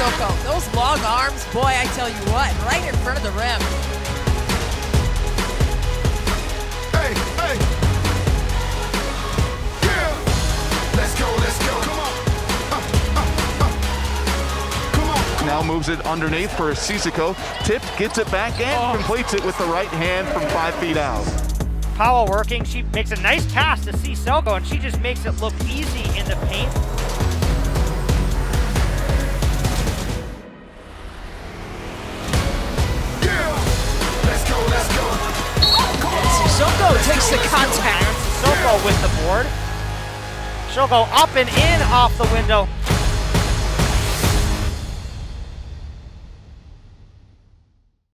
Sissoko. Those long arms, boy, I tell you what, right in front of the rim. Hey, hey. Yeah. Let's go, let's go. Come on. Uh, uh, uh. Come on. Now moves it underneath for Sissoko. Tipped, gets it back and completes it with the right hand from five feet out. Powell working. She makes a nice pass to Sissoko, and she just makes it look easy in the paint. Takes the contact. Sissoko with the board. She'll go up and in off the window.